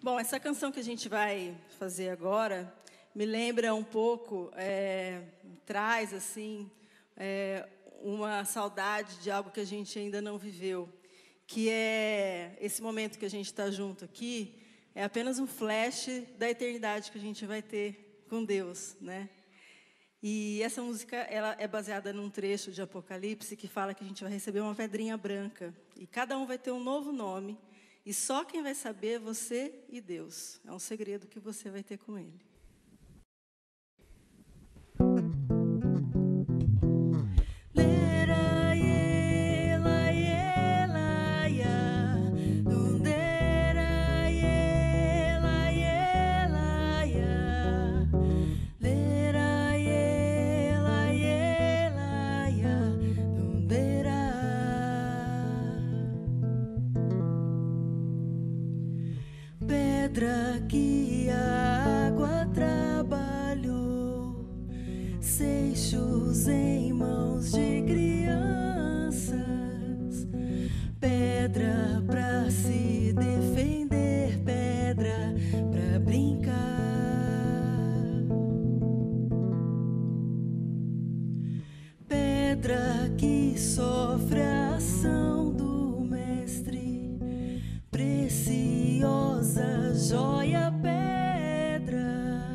Bom, essa canção que a gente vai fazer agora me lembra um pouco, é, traz assim é, uma saudade de algo que a gente ainda não viveu, que é esse momento que a gente está junto aqui, é apenas um flash da eternidade que a gente vai ter com Deus, né? E essa música ela é baseada num trecho de Apocalipse que fala que a gente vai receber uma pedrinha branca e cada um vai ter um novo nome e só quem vai saber é você e Deus. É um segredo que você vai ter com Ele. Pedra que a água trabalhou, seixos em mãos de crianças, pedra para se defender, pedra para brincar, pedra que sofre ação joia, pedra,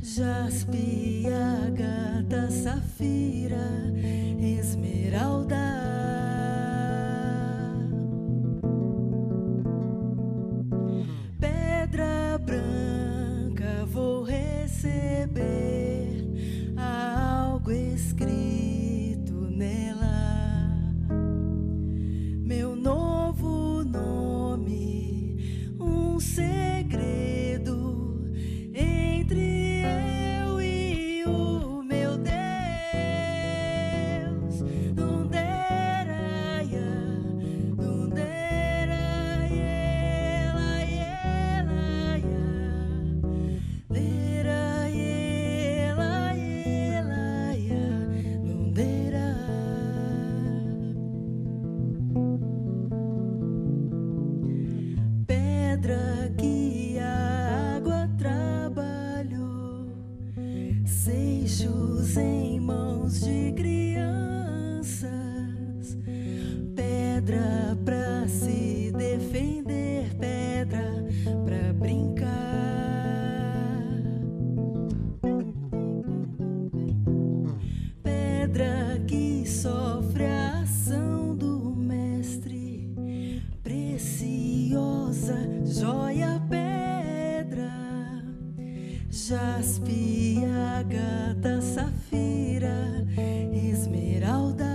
jaspe, agata, safira, esmeralda. Pedra para se defender, pedra para brincar. Pedra que sofre a ação do mestre preciosa joia, pedra, jaspe, agata, safira, esmeralda.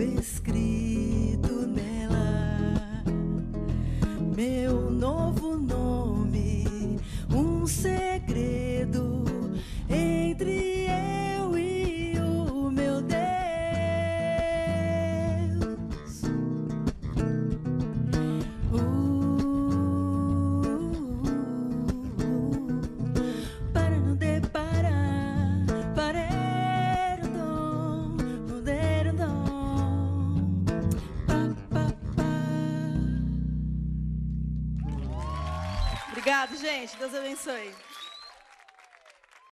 Escrito Obrigado, gente. Deus abençoe.